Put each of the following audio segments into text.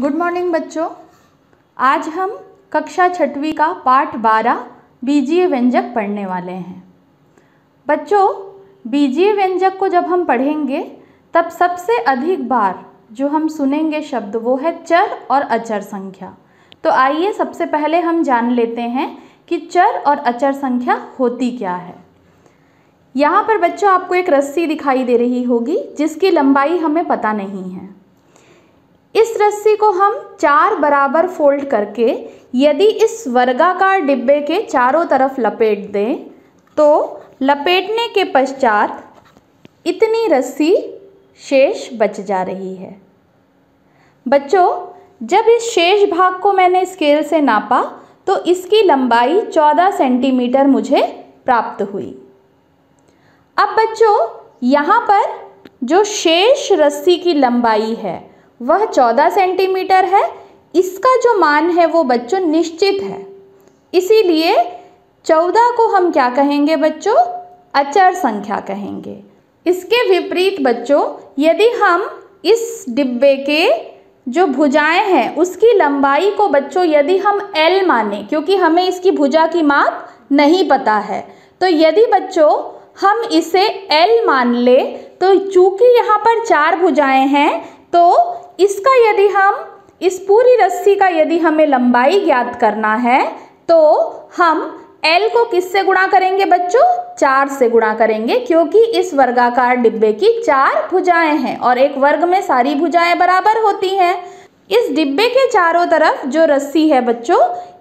Good morning बच्चों। आज हम कक्षा छठवीं का पाठ बारह बीजीय व्यंजक पढ़ने वाले हैं। बच्चों, बीजीय व्यंजक को जब हम पढ़ेंगे, तब सबसे अधिक बार जो हम सुनेंगे शब्द वो है चर और अचर संख्या। तो आइए सबसे पहले हम जान लेते हैं कि चर और अचर संख्या होती क्या है। यहाँ पर बच्चों आपको एक रस्सी दिखाई दे रही होगी, जिसकी लंबाई हमें पता नहीं है। इस रस्सी को हम चार बराबर फोल्ड करके यदि इस वर्गाकार डिब्बे के चारों तरफ़ लपेट दें तो लपेटने के पश्चात इतनी रस्सी शेष बच जा रही है। बच्चों, जब इस शेष भाग को मैंने स्केल से नापा तो इसकी लंबाई 14 सेंटीमीटर मुझे प्राप्त हुई। अब बच्चों, यहाँ पर जो शेष रस्सी की लंबाई है वह 14 सेंटीमीटर है, इसका जो मान है वो बच्चों निश्चित है। इसीलिए 14 को हम क्या कहेंगे बच्चों? अचर संख्या कहेंगे। इसके विपरीत बच्चों, यदि हम इस डिब्बे के जो भुजाएँ हैं, उसकी लंबाई को बच्चों, यदि हम L माने, क्योंकि हमें इसकी भुजा की माप नहीं पता है तो यदि बच्चों, हम इसे L मान ले तो चूँकि यहाँ पर चार भुजाएँ हैं तो इसका यदि हम, इस पूरी रस्सी का यदि हमें लंबाई ज्ञात करना है तो हम L को किससे गुणा करेंगे बच्चों? चार से गुणा करेंगे, क्योंकि इस वर्गाकार डिब्बे की चार भुजाएँ हैं और एक वर्ग में सारी भुजाएँ बराबर होती हैं। इस डिब्बे के चारों तरफ़ जो रस्सी है बच्चों,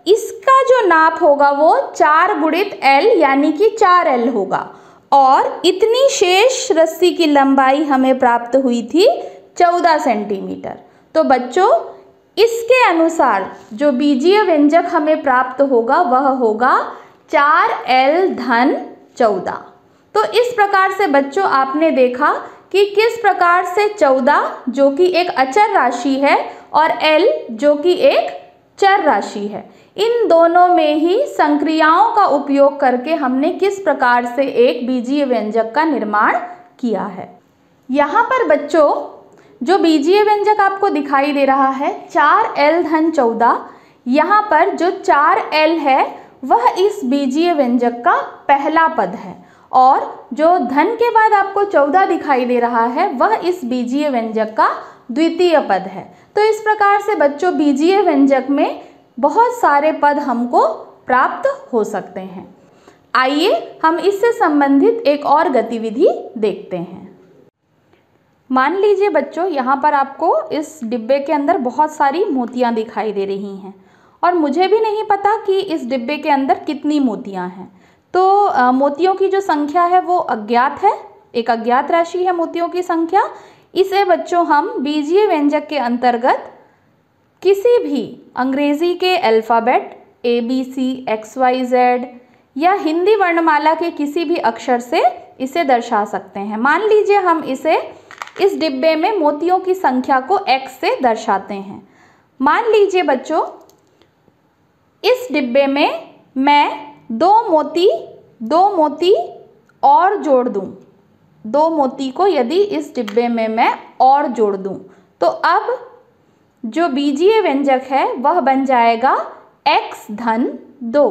इसका जो नाप होगा वो चार गुणित एल यानी कि चार एल होगा। और इतनी शेष रस्सी की लंबाई हमें प्राप्त हुई थी चौदह सेंटीमीटर। तो बच्चों, इसके अनुसार जो बीजीय व्यंजक हमें प्राप्त होगा, वह होगा चार एल धन चौदह। तो इस प्रकार से बच्चों, आपने देखा कि किस प्रकार से चौदह, जो कि एक अचर राशि है, और एल, जो कि एक चर राशि है। इन दोनों में ही संक्रियाओं का उपयोग करके हमने किस प्रकार से एक बीजीय व्यंजक का निर्माण किया है। यहाँ पर बच्चों जो बीजीय व्यंजक आपको दिखाई दे रहा है, चार एल धन चौदह, यहाँ पर जो चार एल है, वह इस बीजीय व्यंजक का पहला पद है। और जो धन के बाद आपको चौदह दिखाई दे रहा है, वह इस बीजीय व्यंजक का द्वितीय पद है। तो इस प्रकार से बच्चों बीजीय व्यंजक में बहुत सारे पद हमको प्राप्त हो सकते हैं। आइए हम इससे संबंधित एक और गतिविधि देखते हैं। मान लीजिए बच्चों, यहाँ पर आपको इस डिब्बे के अंदर बहुत सारी मोतियाँ दिखाई दे रही हैं। और मुझे भी नहीं पता कि इस डिब्बे के अंदर कितनी मोतियाँ हैं। तो मोतियों की जो संख्या है वो अज्ञात है। एक अज्ञात राशि है मोतियों की संख्या। इसे बच्चों हम बीजीय व्यंजक के अंतर्गत किसी भी अंग्रेज़ी के alphabet A, B, C, X, Y, Z या हिंदी वर्णमाला के किसी भी अक्षर से इसे दर्शा सकते हैं। मान लीजिए हम इसे इस डिब्बे में मोतियों की संख्या को x से दर्शाते हैं। मान लीजिए बच्चों, इस डिब्बे में मैं दो मोती दो मोती और जोड़ दूँ। दो मोती को यदि इस डिब्बे में मैं और जोड़ दूँ तो अब जो बीजीय व्यंजक है, वह बन जाएगा x धन दो।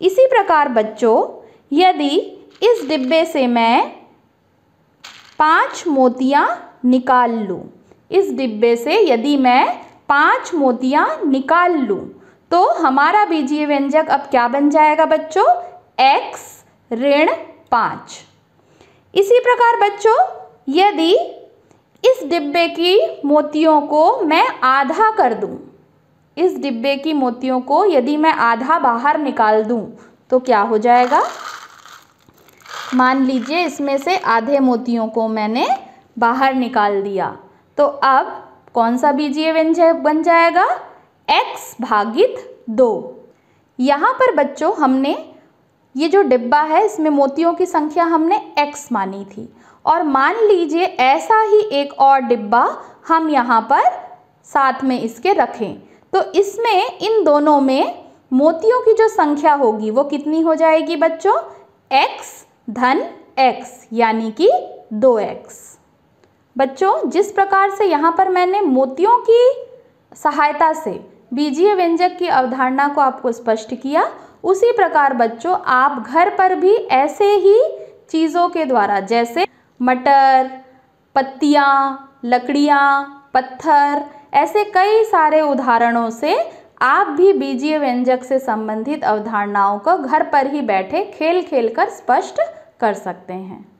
इसी प्रकार बच्चों, यदि इस डिब्बे से मैं पाँच मोतियाँ निकाल लूँ। इस डिब्बे से यदि मैं पाँच मोतियाँ निकाल लूँ तो हमारा बीजीय व्यंजक अब क्या बन जाएगा बच्चों? X ऋण पाँच। इसी प्रकार बच्चों, यदि इस डिब्बे की मोतियों को मैं आधा कर दूँ, इस डिब्बे की मोतियों को यदि मैं आधा बाहर निकाल दूँ तो क्या हो जाएगा? मान लीजिए इसमें से आधे मोतियों को मैंने बाहर निकाल दिया। तो अब कौन सा बीजीय व्यंजक बन जाएगा? X भागित दो। यहाँ पर बच्चों हमने ये जो डिब्बा है, इसमें मोतियों की संख्या हमने x मानी थी। और मान लीजिए ऐसा ही एक और डिब्बा हम यहाँ पर साथ में इसके रखें। तो इसमें इन दोनों में मोतियों की जो संख्या होगी वो कितनी हो जाएगी बच्चों? X धन x, यानी कि दो एक्स बच्चों, जिस प्रकार से यहाँ पर मैंने मोतियों की सहायता से बीजीय व्यंजक की अवधारणा को आपको स्पष्ट किया, उसी प्रकार बच्चों, आप घर पर भी ऐसे ही चीज़ों के द्वारा, जैसे मटर, पत्तियाँ, लकड़ियाँ, पत्थर, ऐसे कई सारे उदाहरणों से आप भी बीजीय व्यंजक से संबंधित अवधारणाओं को घर पर ही बैठे खेल खेल कर स्पष्ट कर सकते हैं।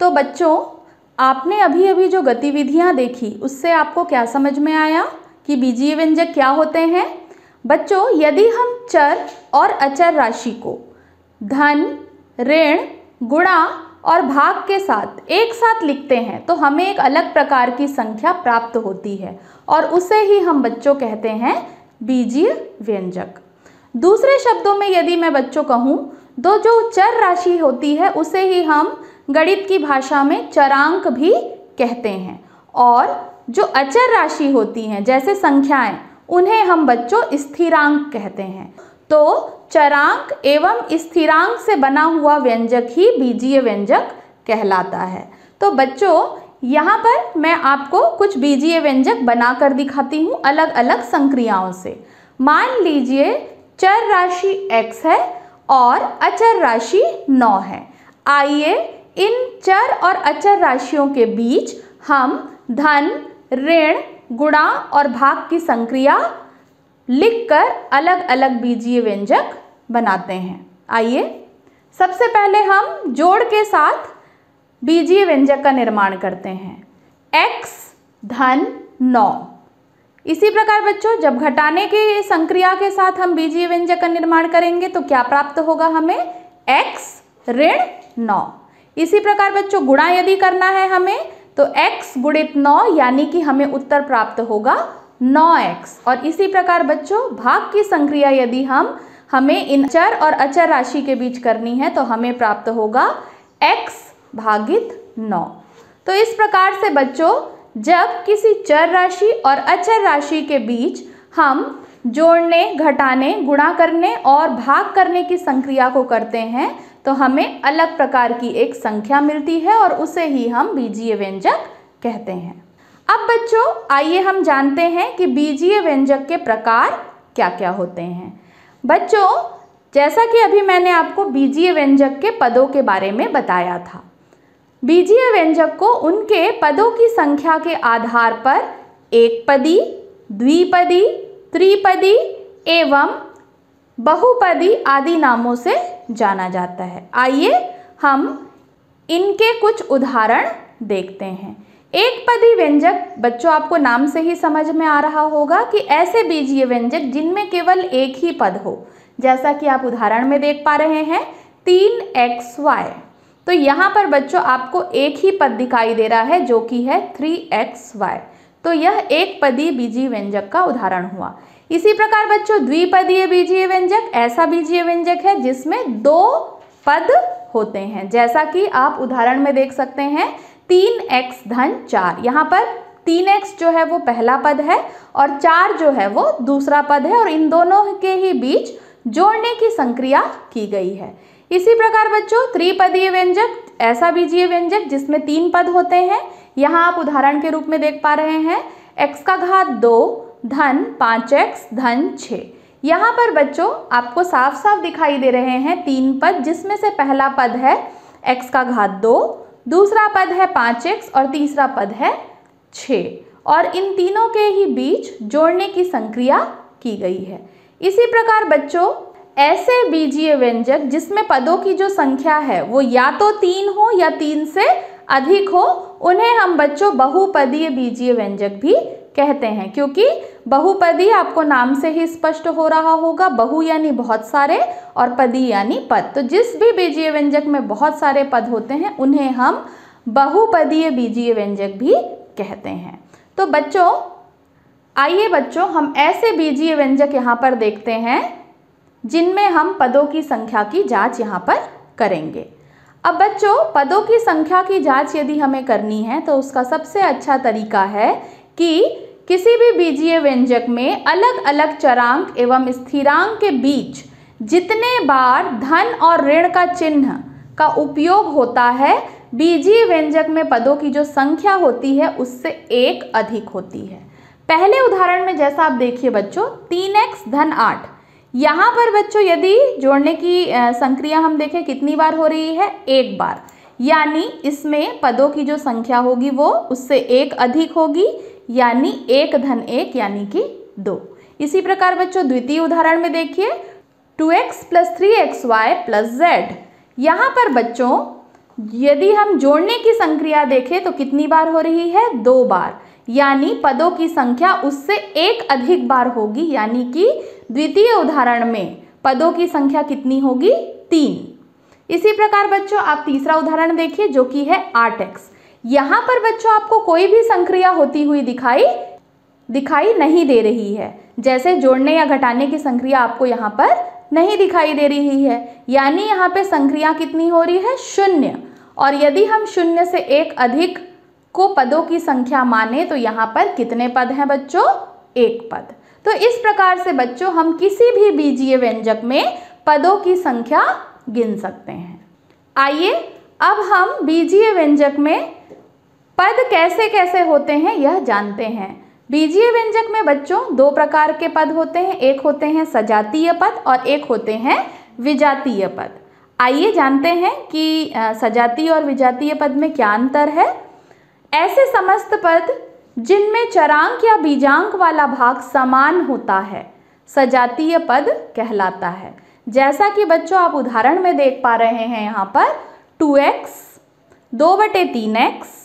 तो बच्चों, आपने अभी अभी जो गतिविधियाँ देखी, उससे आपको क्या समझ में आया कि बीजीय व्यंजक क्या होते हैं? बच्चों, यदि हम चर और अचर राशि को धन, ऋण, गुणा और भाग के साथ एक साथ लिखते हैं तो हमें एक अलग प्रकार की संख्या प्राप्त होती है। और उसे ही हम बच्चों कहते हैं बीजीय व्यंजक। दूसरे शब्दों में यदि मैं बच्चों कहूँ तो जो चर राशि होती है, उसे ही हम गणित की भाषा में चरांक भी कहते हैं। और जो अचर राशि होती हैं, जैसे संख्याएँ, उन्हें हम बच्चों स्थिरांक कहते हैं। तो चरांक एवं स्थिरांक से बना हुआ व्यंजक ही बीजीय व्यंजक कहलाता है। तो बच्चों, यहाँ पर मैं आपको कुछ बीजीय व्यंजक बनाकर दिखाती हूँ अलग अलग संक्रियाओं से। मान लीजिए, चर राशि x है और अचर राशि 9 है। आइए, इन चर और अचर राशियों के बीच हम धन, ऋण, गुणा और भाग की संक्रिया लिखकर अलग अलग बीजीय व्यंजक बनाते हैं। आइए, सबसे पहले हम जोड़ के साथ बीजीय व्यंजक का निर्माण करते हैं। X धन नौ। इसी प्रकार बच्चों, जब घटाने के संक्रिया के साथ हम बीजीय व्यंजक का निर्माण करेंगे तो क्या प्राप्त होगा हमें? X ऋण नौ। इसी प्रकार बच्चों, गुणा यदि करना है हमें तो x गुणित नौ, यानी कि हमें उत्तर प्राप्त होगा नौ एक्स और इसी प्रकार बच्चों, भाग की संक्रिया यदि हम हमें इन चर और अचर राशि के बीच करनी है तो हमें प्राप्त होगा x भागित नौ। तो इस प्रकार से बच्चों, जब किसी चर राशि और अचर राशि के बीच हम जोड़ने, घटाने, गुणा करने और भाग करने की संक्रिया को करते हैं तो हमें अलग प्रकार की एक संख्या मिलती है और उसे ही हम बीजीय व्यंजक कहते हैं। अब बच्चों, आइए हम जानते हैं कि बीजीय व्यंजक के प्रकार क्या क्या होते हैं। बच्चों, जैसा कि अभी मैंने आपको बीजीय व्यंजक के पदों के बारे में बताया था। बीजीय व्यंजक को उनके पदों की संख्या के आधार पर एक पदी द्विपदी, त्रिपदी एवं बहुपदी आदि नामों से जाना जाता है। आइए हम इनके कुछ उदाहरण देखते हैं। एक पदी व्यंजक, बच्चों, आपको नाम से ही समझ में आ रहा होगा कि ऐसे बीजीय व्यंजक जिनमें केवल एक ही पद हो। जैसा कि आप उदाहरण में देख पा रहे हैं, तीन एक्स वाई। तो यहाँ पर बच्चों, आपको एक ही पद दिखाई दे रहा है, जो कि है थ्री एक्स वाई। तो यह एक पदी बीजीय व्यंजक का उदाहरण हुआ। इसी प्रकार बच्चों, द्विपदीय बीजीय व्यंजक ऐसा बीजीय व्यंजक है जिसमें दो पद होते हैं। जैसा कि आप उदाहरण में देख सकते हैं तीन एक्स धन चार। यहाँ पर तीन एक्स जो है वो पहला पद है और चार जो है वो दूसरा पद है और इन दोनों के ही बीच जोड़ने की संक्रिया की गई है। इसी प्रकार बच्चों, त्रिपदीय व्यंजक, ऐसा बीजीय व्यंजक जिसमें तीन पद होते हैं, यहाँ आप उदाहरण के रूप में देख पा रहे हैं। एक्स का घात दो, धन पाँच एक्स धन छ। यहाँ पर बच्चों, आपको साफ़ साफ़ दिखाई दे रहे हैं तीन पद जिसमें से पहला पद है एक्स का घात दो दूसरा पद है पाँच एक्स और तीसरा पद है छ। और इन तीनों के ही बीच जोड़ने की संक्रिया की गई है। इसी प्रकार बच्चों, ऐसे बीजीय व्यंजक जिसमें पदों की जो संख्या है, वो या तो तीन हो या तीन से अधिक हो, उन्हें हम बच्चों बहुपदीय बीजीय व्यंजक भी कहते हैं, क्योंकि बहुपदी आपको नाम से ही स्पष्ट हो रहा होगा, बहु यानी बहुत सारे और पदी यानी पद। तो जिस भी बीजीय व्यंजक में बहुत सारे पद होते हैं, उन्हें हम बहुपदीय बीजीय व्यंजक भी कहते हैं। तो बच्चों, आइए बच्चों, हम ऐसे बीजीय व्यंजक यहाँ पर देखते हैं, जिनमें हम पदों की संख्या की जाँच यहाँ पर करेंगे। अब बच्चों, पदों की संख्या की जाँच यदि हमें करनी है तो उसका सबसे अच्छा तरीका है कि किसी भी बीजीय व्यंजक में अलग अलग चरांक एवं स्थिरांक के बीच जितने बार धन और ऋण का चिन्ह का उपयोग होता है, बीजीय व्यंजक में पदों की जो संख्या होती है, उससे एक अधिक होती है। पहले उदाहरण में जैसा आप देखिए बच्चों, तीन एक्स धन आठ। यहाँ पर बच्चों यदि जोड़ने की संक्रिया हम देखें कितनी बार हो रही है? एक बार। यानी इसमें पदों की जो संख्या होगी वो उससे एक अधिक होगी यानी एक धन एक यानी कि दो। इसी प्रकार बच्चों, द्वितीय उदाहरण में देखिए two X plus three X Y plus Z यहाँ पर बच्चों, यदि हम जोड़ने की संक्रिया देखें तो कितनी बार हो रही है? दो बार। यानी पदों की संख्या उससे एक अधिक बार होगी, यानी कि द्वितीय उदाहरण में पदों की संख्या कितनी होगी? तीन। इसी प्रकार बच्चों, आप तीसरा उदाहरण देखिए जो कि है आठ एक्स यहाँ पर बच्चों, आपको कोई भी संक्रिया होती हुई दिखाई दिखाई नहीं दे रही है। जैसे जोड़ने या घटाने की संक्रिया आपको यहाँ पर नहीं दिखाई दे रही है। यानी यहाँ पे संक्रिया कितनी हो रही है? शून्य। और यदि हम शून्य से एक अधिक को पदों की संख्या माने तो यहाँ पर कितने पद हैं बच्चों? एक पद। तो इस प्रकार से बच्चों, हम किसी भी बीजीय व्यंजक में पदों की संख्या गिन सकते हैं। आइए, अब हम बीजीय व्यंजक में पद कैसे कैसे होते हैं, यह जानते हैं। बीजीय व्यंजक में बच्चों दो प्रकार के पद होते हैं, एक होते हैं सजातीय पद और एक होते हैं विजातीय पद। आइए जानते हैं कि सजातीय और विजातीय पद में क्या अंतर है। ऐसे समस्त पद जिनमें चरांक या बीजांक वाला भाग समान होता है, सजातीय पद कहलाता है। जैसा कि बच्चों आप उदाहरण में देख पा रहे हैं यहाँ पर, टू एक्स, दो बटे तीन एक्स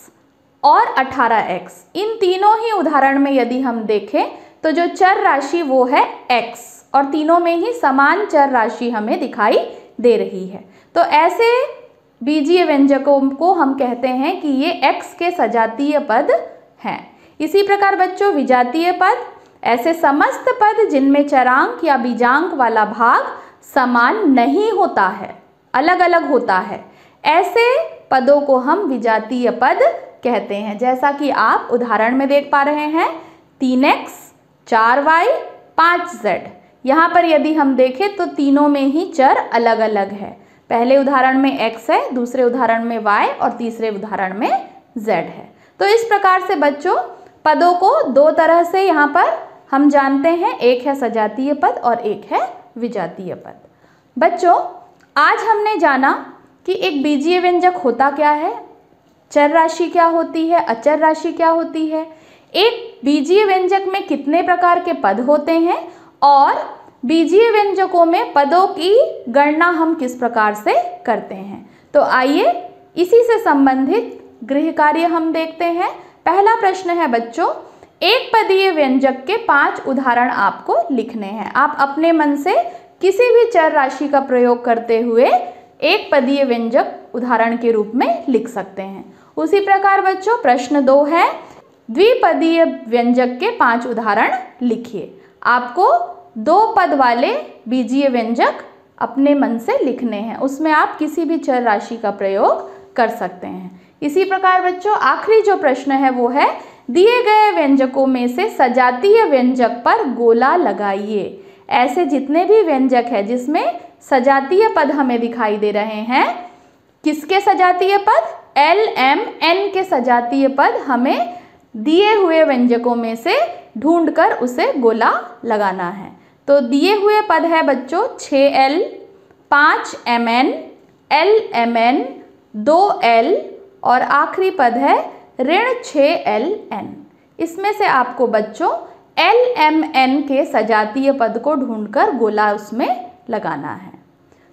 और अठारह एक्स इन तीनों ही उदाहरण में यदि हम देखें तो जो चर राशि वो है एक्स और तीनों में ही समान चर राशि हमें दिखाई दे रही है। तो ऐसे बीजीय व्यंजकों को हम कहते हैं कि ये एक्स के सजातीय पद हैं। इसी प्रकार बच्चों, विजातीय पद, ऐसे समस्त पद जिनमें चरांक या बीजांक वाला भाग समान नहीं होता है अलग अलग होता है, ऐसे पदों को हम विजातीय पद कहते हैं। जैसा कि आप उदाहरण में देख पा रहे हैं, तीन एक्स, चार वाई, पाँच जेड। यहाँ पर यदि हम देखें तो तीनों में ही चर अलग अलग है। पहले उदाहरण में x है, दूसरे उदाहरण में y और तीसरे उदाहरण में z है। तो इस प्रकार से बच्चों, पदों को दो तरह से यहाँ पर हम जानते हैं। एक है सजातीय पद और एक है विजातीय पद। बच्चों, आज हमने जाना कि एक बीजीय व्यंजक होता क्या है चर राशि क्या होती है? अचर राशि क्या होती है? एक बीजीय व्यंजक में कितने प्रकार के पद होते हैं? और बीजीय व्यंजकों में पदों की गणना हम किस प्रकार से करते हैं? तो आइए इसी से संबंधित गृह कार्य हम देखते हैं। पहला प्रश्न है बच्चों, एक पदीय व्यंजक के पाँच उदाहरण आपको लिखने हैं। आप अपने मन से किसी भी चर राशि का प्रयोग करते हुए एक पदीय व्यंजक उदाहरण के रूप में लिख सकते हैं। उसी प्रकार बच्चों, प्रश्न दो है। द्विपदीय व्यंजक के पाँच उदाहरण लिखिए। आपको दो पद वाले बीजीय व्यंजक अपने मन से लिखने हैं। उसमें आप किसी भी चर राशि का प्रयोग कर सकते हैं। इसी प्रकार बच्चों, आखिरी जो प्रश्न है वो है, दिए गए व्यंजकों में से सजातीय व्यंजक पर गोला लगाइए। ऐसे जितने भी व्यंजक है जिसमें सजातीय पद हमें दिखाई दे रहे हैं, किसके सजातीय पद? एल एम एन के सजातीय पद हमें दिए हुए व्यंजकों में से ढूंढकर उसे गोला लगाना है। तो दिए हुए पद है बच्चों छ एल पाँच M N L M N दो एल और आखिरी पद है ऋण छ एल एन इसमें से आपको बच्चों एल एम एन के सजातीय पद को ढूंढकर गोला उसमें लगाना है।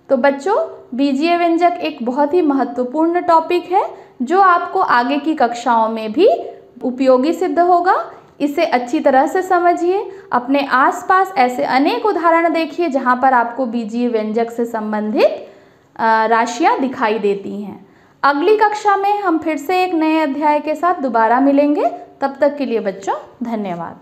तो बच्चों बीजीय व्यंजक एक बहुत ही महत्वपूर्ण टॉपिक है, जो आपको आगे की कक्षाओं में भी उपयोगी सिद्ध होगा। इसे अच्छी तरह से समझिए। अपने आसपास ऐसे अनेक उदाहरण देखिए, जहाँ पर आपको बीजीय व्यंजक से संबंधित राशियाँ दिखाई देती हैं। अगली कक्षा में हम फिर से एक नए अध्याय के साथ दोबारा मिलेंगे। तब तक के लिए बच्चों, धन्यवाद।